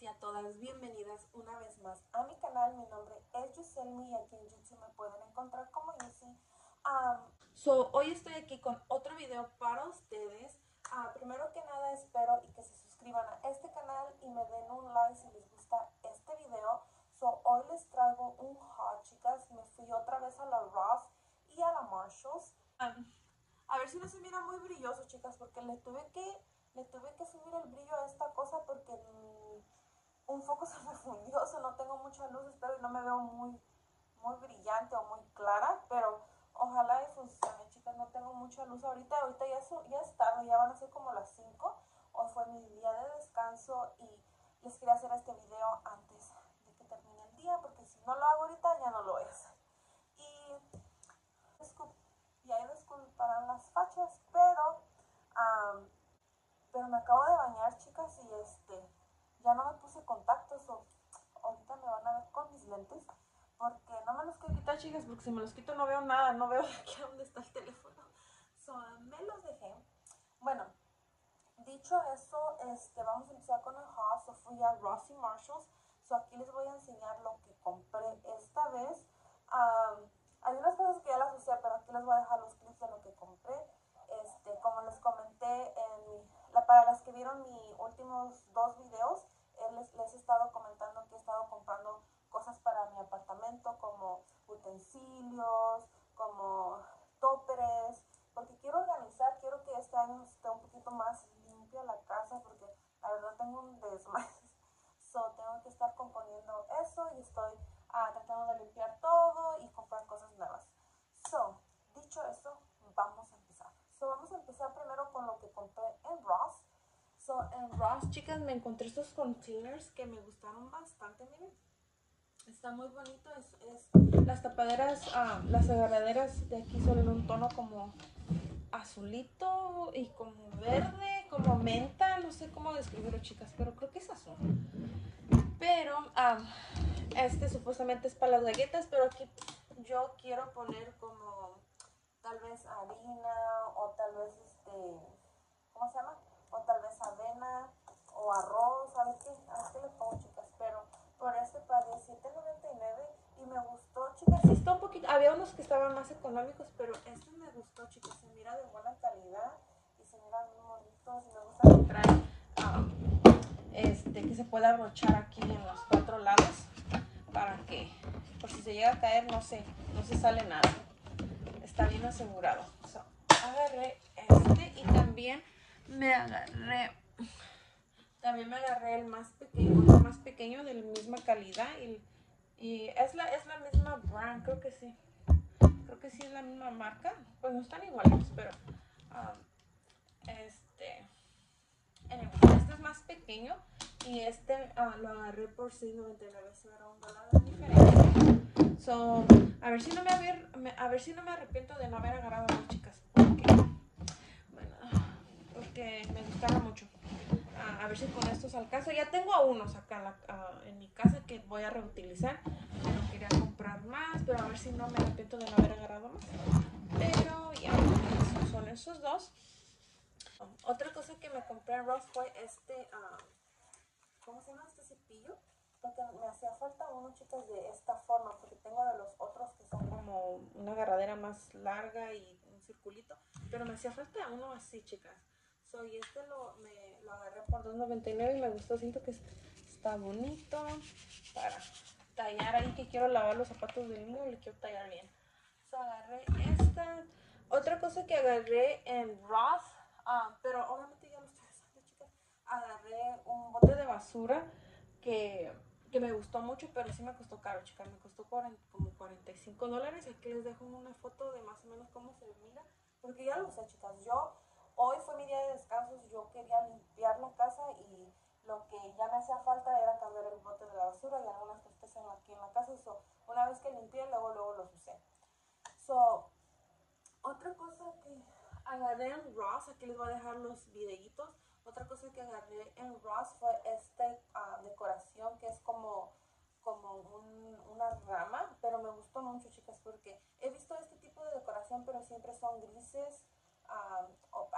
y a todas, bienvenidas una vez más a mi canal. Mi nombre es Yuselmi y aquí en YouTube me pueden encontrar como Yusi. Um, so, hoy estoy aquí con otro video para ustedes. Uh, primero que nada espero y que se suscriban a este canal y me den un like si les gusta este video. So, hoy les traigo un haul, chicas. Me fui otra vez a la Ross y a la Marshalls. Um, a ver si no se mira muy brilloso, chicas, porque le tuve que le tuve que subir el brillo a esta cosa porque un foco se me fundió, o sea, no tengo mucha luz, espero y no me veo muy, muy brillante o muy clara, pero ojalá y funcione, chicas, no tengo mucha luz ahorita, ahorita ya, ya es tarde, ya van a ser como las 5, hoy fue mi día de descanso y les quería hacer este video antes de que termine el día, porque si no lo hago ahorita ya no lo es. Y, y ahí disculparán las fachas, pero... Pero me acabo de bañar, chicas, y este, ya no me puse contactos o ahorita me van a ver con mis lentes. Porque no me los quiero quitar, chicas, porque si me los quito no veo nada, no veo aquí dónde está el teléfono. So, me los dejé. Bueno, dicho eso, este, vamos a empezar con el haul. So, fui a Rossi Marshalls. So, aquí les voy a enseñar lo que compré esta vez. hay unas cosas que ya las usé, pero aquí les voy a dejar los clips de lo que compré. Este, como les comenté en mi para las que vieron mis últimos dos videos, les, he estado comentando que he estado comprando cosas para mi apartamento como utensilios, como tóperes, porque quiero organizar, quiero que este año esté un poquito más limpia la casa, porque la verdad tengo un desmayo. So, tengo que estar componiendo eso y estoy ah, tratando de limpiar todo y comprar cosas nuevas. So, dicho eso, vamos a empezar. So, vamos a empezar primero con lo que compré. En Ross, chicas, me encontré estos containers que me gustaron bastante, miren. Está muy bonito, es, las tapaderas, ah, las agarraderas de aquí son en un tono como azulito y como verde, como menta, no sé cómo describirlo, chicas, pero creo que es azul. Pero, ah, este supuestamente es para las galletas, pero aquí yo quiero poner como tal vez harina o tal vez este, ¿cómo se llama? O tal vez avena o arroz, a ver qué, a ver qué le pongo chicas, pero por este pagué 7.99 y me gustó chicas, sí está un poquito, había unos que estaban más económicos, pero este me gustó chicas, se mira de buena calidad y se miran muy bonitos y me gusta que trae um, este, que se pueda abrochar aquí en los cuatro lados para que por si se llega a caer no se, no se sale nada está bien asegurado. agarré este y también me agarré, también me agarré el más pequeño, el más pequeño de la misma calidad y, y es, la, es la misma brand, creo que sí. Creo que sí es la misma marca. Pues no están iguales, pero um, este, este es más pequeño y este uh, lo agarré por 6.99, eso era un dólar de diferencia. So, a ver si no me, haber, a ver si no me arrepiento de no haber agarrado a las chicas. Porque, bueno, porque me gustaba mucho. A ver si con estos alcanza. Ya tengo a unos acá en, mi casa que voy a reutilizar. Pero quería comprar más. Pero a ver si no me arrepiento de no haber agarrado más. Pero ya, son esos dos. Otra cosa que me compré en Ross fue este, uh, ¿cómo se llama este cepillo? porque me hacía falta uno, chicas, de esta forma, porque tengo de los otros que son como una agarradera más larga y un circulito, pero me hacía falta uno así, chicas. So, y este lo, me, lo agarré por $2.99 y me gustó, siento que está bonito para tallar ahí que quiero lavar los zapatos y le quiero tallar bien. So, agarré esta. Otra cosa que agarré en Ross, ah, pero obviamente ya lo estoy usando, chicas, agarré un bote de basura que que me gustó mucho, pero sí me costó caro, chicas. Me costó como 45 dólares. Aquí les dejo una foto de más o menos cómo se mira. Porque ya lo sé, chicas. Yo, hoy fue mi día de descanso. Yo quería limpiar la casa y lo que ya me hacía falta era cambiar el bote de la basura y algunas cosas aquí en la casa. So, una vez que limpié, luego, luego los usé. So, otra cosa que agarré en Ross, aquí les voy a dejar los videitos otra cosa que agarré en Ross fue esta ah, decoración que es como, como una rama, pero me gustó mucho, chicas, porque he visto este tipo de decoración, pero siempre son grises,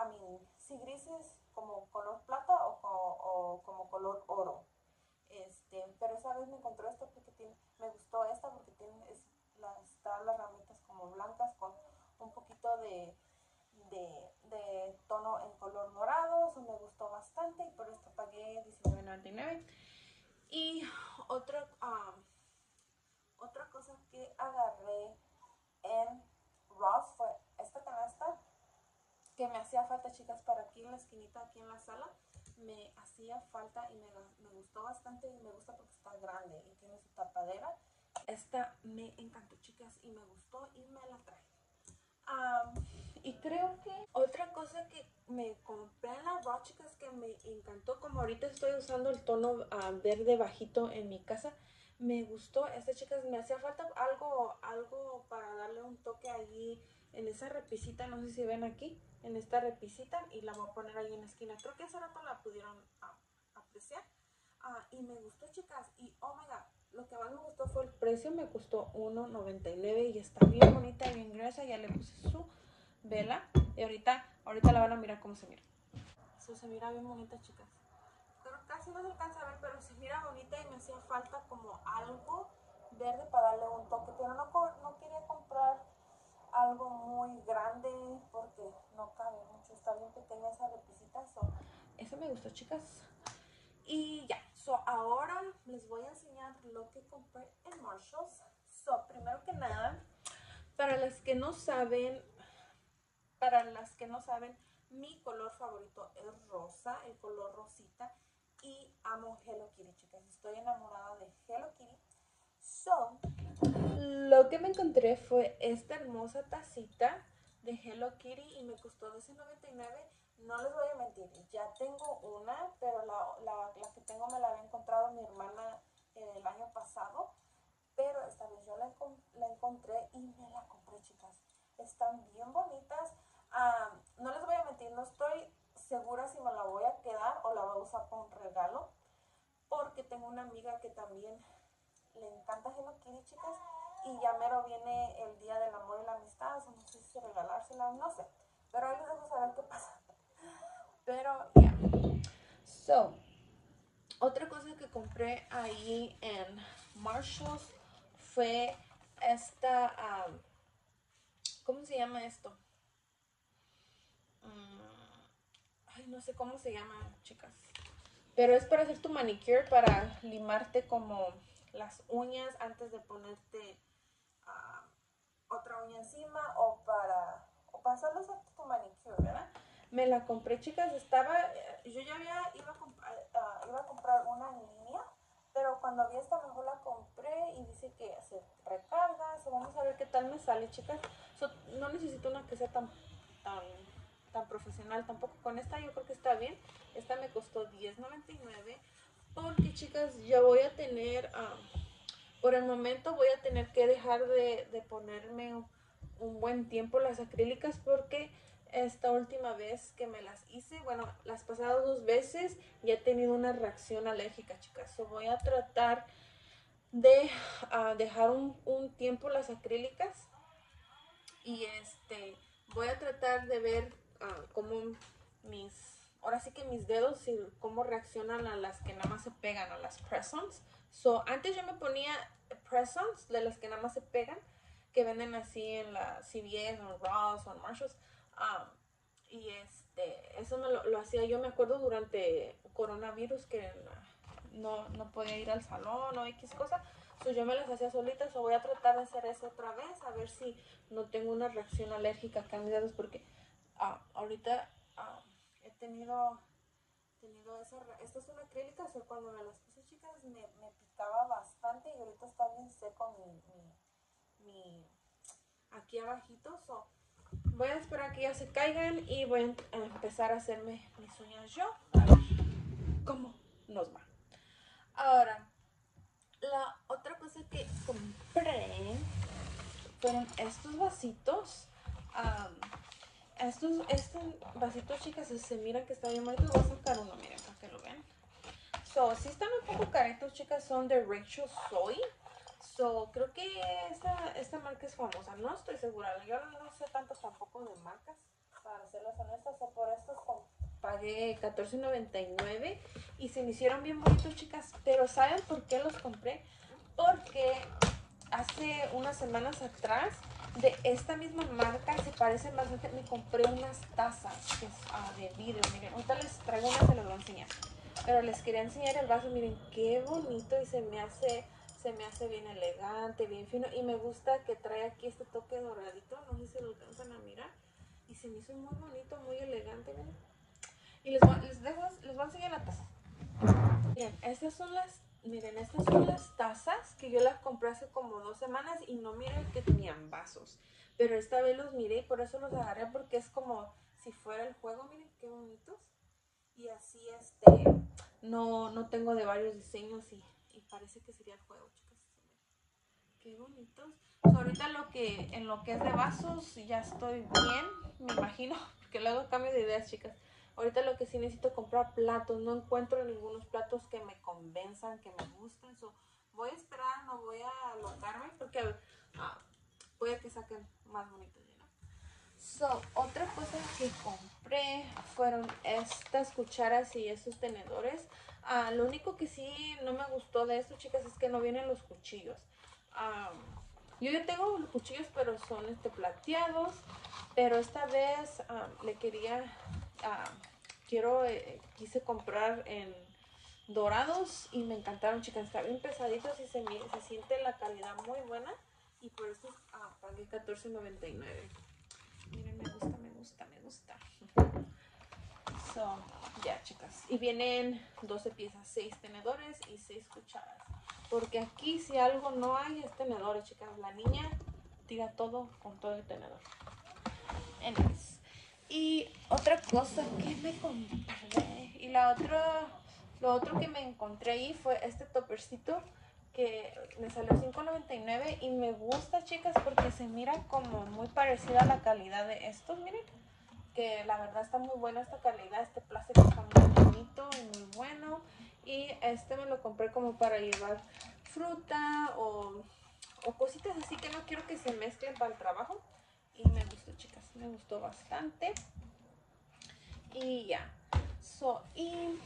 a mí, si grises como color plata o, o, como color oro. Este, pero esa vez me encontró esta porque tiene, me gustó esta porque tiene, es, la, están las ramitas como blancas con un poquito de, de, tono en color morado, eso me gustó bastante y por esto pagué $19.99. Y otra... Um, que me hacía falta, chicas, para aquí en la esquinita, aquí en la sala. Me hacía falta y me, me gustó bastante y me gusta porque está grande y tiene su tapadera. Esta me encantó, chicas, y me gustó y me la traje. y creo que otra cosa que me compré en la Raw, chicas, que me encantó, como ahorita estoy usando el tono verde bajito en mi casa, me gustó. Esta, chicas, me hacía falta algo, algo para darle un toque allí en esa repisita, no sé si ven aquí en esta repisita y la voy a poner ahí en la esquina. Creo que hace rato la pudieron apreciar. Ah, y me gustó, chicas. Y, oh lo que más me gustó fue el precio. Me costó $1.99 y está bien bonita, bien gruesa. Ya le puse su vela. Y ahorita, ahorita la van a mirar cómo se mira. Eso se mira bien bonita, chicas. Pero casi no se alcanza a ver, pero se mira bonita y me hacía falta como algo verde para darle un toque. Pero no, comprar algo muy grande porque no cabe mucho, está bien pequeña esa repisita. So, eso me gustó, chicas. Y ya, so ahora les voy a enseñar lo que compré en Marshalls. So, primero que nada, para las que no saben, para las que no saben, mi color favorito es rosa, el color rosita. Y amo Hello Kitty, chicas. Estoy enamorada de Hello Kitty. So, lo que me encontré fue esta hermosa tacita de Hello Kitty y me costó $12.99. No les voy a mentir, ya tengo una, pero la, que tengo me la había encontrado mi hermana el año pasado. Pero esta vez yo la, la, encontré y me la compré, chicas. Están bien bonitas. no les voy a mentir, no estoy segura si me la voy a quedar o la voy a usar para un regalo. Porque tengo una amiga que también le encanta Hello Kitty, chicas. Y ya mero viene el día del amor y la amistad. O no sé si regalársela, no sé. Pero ahí les dejo saber qué pasa. Pero ya. So, otra cosa que compré ahí en Marshalls fue esta. ¿Cómo se llama esto? Mm, ay, no sé cómo se llama, chicas. Pero es para hacer tu manicure, para limarte como las uñas antes de ponerte ah, otra uña encima o para, o solo hacer tu manicure. Me la compré, chicas, estaba, eh, yo ya había, iba a, uh, iba a comprar una en línea, pero cuando vi esta mejor la compré y dice que se recarga, so vamos a ver qué tal me sale, chicas. no necesito una que sea tan, tan, tan profesional tampoco. Con esta yo creo que está bien. Esta me costó $10.99 porque chicas, ya voy a tener, ah, por el momento voy a tener que dejar de, ponerme un, buen tiempo las acrílicas porque esta última vez que me las hice, bueno, las pasadas dos veces ya he tenido una reacción alérgica, chicas. So voy a tratar de ah, dejar un, tiempo las acrílicas y este voy a tratar de ver uh, cómo mis ahora sí que mis dedos y cómo reaccionan a las que nada más se pegan, a las press-ons. So, antes yo me ponía press-ons de las que nada más se pegan, que venden así en la CVS o en Ross o en Marshalls. Um, y este, eso me lo, hacía yo, me acuerdo, durante coronavirus que no, no podía ir al salón o X cosa. So, yo me las hacía solitas o voy a tratar de hacer eso otra vez, a ver si no tengo una reacción alérgica a mis dedos, porque uh, ahorita... Tenido, tenido esa, esta es una acrílica, o cuando me las puse chicas me, me, picaba bastante y ahorita está bien seco mi, mi, aquí abajito, so, voy a esperar que ya se caigan y voy a empezar a hacerme mis uñas yo, a ver cómo nos va. Ahora, la otra cosa que compré fueron estos vasitos. Estos, estos vasitos, chicas, se mira que está bien bonito. Voy a sacar uno, miren, para que lo vean. So, si están un poco caritos, chicas, son de Rachel Soy. So, creo que esta, esta marca es famosa. No estoy segura. Yo no sé tanto tampoco de marcas, para serlas honestas. O por estos pagué $14.99 y se me hicieron bien bonitos, chicas. Pero ¿saben por qué los compré? Porque hace unas semanas atrás de esta misma marca, se parece más, me compré unas tazas que es, uh, de vidrio, miren, ahorita les traigo una, se las voy a enseñar. Pero les quería enseñar el vaso, miren qué bonito y se me hace se me hace bien elegante, bien fino y me gusta que trae aquí este toque doradito, no sé si lo alcanzan a mirar y se me hizo muy bonito, muy elegante, miren. Y les voy, les dejo, les voy a enseñar la taza. Miren, estas son las, miren, estas son las tazas que yo las compré hace como dos semanas y no miren que tenían vasos. Pero esta vez los miré y por eso los agarré porque es como si fuera el juego, miren qué bonitos. Y así este, no, no tengo de varios diseños y y parece que sería el juego, chicas. Qué bonitos. ahorita lo que, en lo que es de vasos ya estoy bien, me imagino, porque luego cambio de ideas, chicas. Ahorita lo que sí necesito comprar platos, no encuentro ningunos platos que me convenzan, que me gusten. So, voy a esperar, no voy a alocarme porque ah, puede que saquen más bonitos, ¿no? So, otra cosa que compré fueron estas cucharas y estos tenedores. Ah, lo único que sí no me gustó de esto, chicas, es que no vienen los cuchillos. yo ya tengo los cuchillos, pero son este, plateados. Pero esta vez le quería, quiero, eh, quise comprar en dorados y me encantaron, chicas. Están bien pesaditos y se, se siente la calidad muy buena. Y por eso pagué $14.99. Miren, me gusta, me gusta, me gusta. So, ya, chicas. Y vienen 12 piezas, 6 tenedores y 6 cucharas. Porque aquí si algo no hay es tenedores, chicas. La niña tira todo con todo el tenedor. Anyways. Y otra cosa que me compré. Y la otra, lo otro que me encontré ahí fue este topercito que me salió $5.99 y me gusta, chicas, porque se mira como muy parecida a la calidad de estos, miren que la verdad está muy buena esta calidad, este plástico está muy bonito y muy bueno. Y este me lo compré como para llevar fruta o, o cositas así que no quiero que se mezclen para el trabajo. Y me gustó, chicas, me gustó bastante. Y ya. So, y...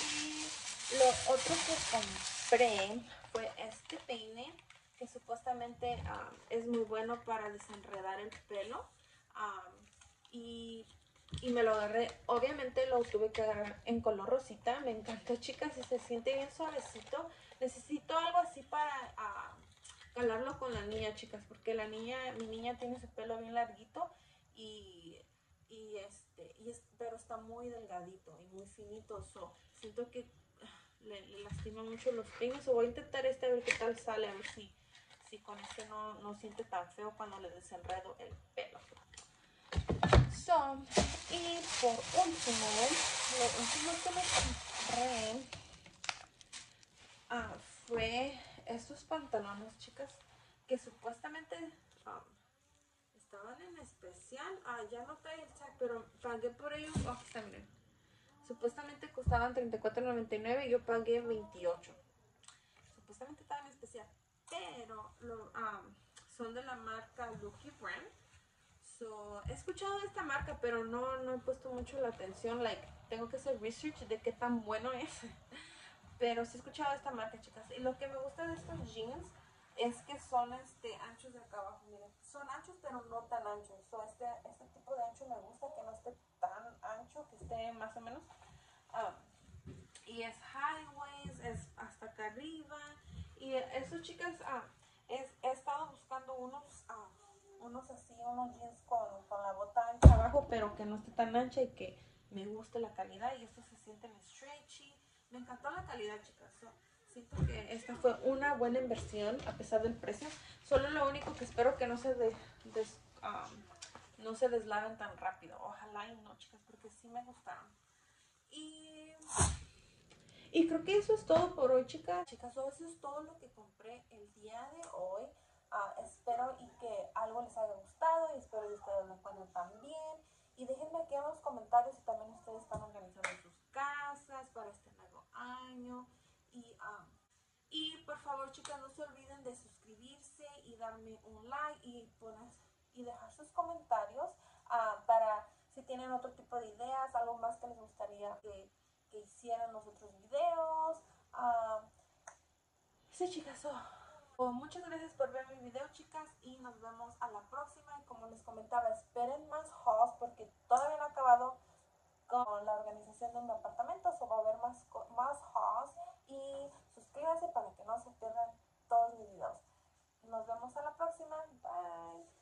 y lo otro que compré fue este peine que supuestamente es muy bueno para desenredar el pelo. y, me lo agarré, obviamente lo tuve que agarrar en color rosita, me encantó chicas y se siente bien suavecito. Necesito algo así para calarlo con la niña chicas, porque la niña, mi niña tiene su pelo bien larguito y, y este, y es, pero está muy delgadito y muy finito, so, siento que le, lastima mucho los peines, o voy a intentar este a ver qué tal sale, a ver si si con este no, no siente tan feo cuando le desenredo el pelo. So, y por último, lo último que me compré ah, fue estos pantalones, chicas, que supuestamente um, estaban en especial. Ah, ya no trae el pero pagué por ellos. Oh, miren. Supuestamente costaban $34.99 y yo pagué 28 Supuestamente estaban en especial pero son de la marca Lucky Brand. So, he escuchado de esta marca, pero no, no he puesto mucho la atención. Like, tengo que hacer research de qué tan bueno es. pero sí he escuchado esta marca, chicas. Y lo que me gusta de estos jeans es que son este anchos de acá abajo. Miren, son anchos, pero no tan anchos. So, este, este tipo de ancho me gusta, que no esté tan ancho, que esté más o menos. y es high waist, es hasta acá arriba y eso, chicas, ah, he estado buscando unos, ah, unos así, unos jeans con, la bota ancha abajo, pero que no esté tan ancha y que me guste la calidad. Y estos se sienten stretchy. Me encantó la calidad, chicas. siento que esta fue una buena inversión a pesar del precio. Solo lo único que espero que no se, ah, no se deslaven tan rápido. Ojalá y no, chicas, porque sí me gustaron. Y y creo que eso es todo por hoy, chicas. Chicas, eso es todo lo que compré el día de hoy. Ah, espero y que algo les haya gustado y espero que ustedes lo encuentren también. Y déjenme aquí en los comentarios si también ustedes están organizando sus casas para este año. Y, ah, y por favor, chicas, no se olviden de suscribirse y darme un like y, poner, y dejar sus comentarios ah, para si tienen otro tipo de ideas, algo más que les gustaría que que hicieran los otros videos. Uh, sí, chicas. Oh. muchas gracias por ver mi video, chicas. Y nos vemos a la próxima. Y como les comentaba, esperen con la organización de un apartamento, o va a haber más, más hauls y suscríbanse para que no se pierdan todos mis videos. Nos vemos a la próxima. Bye.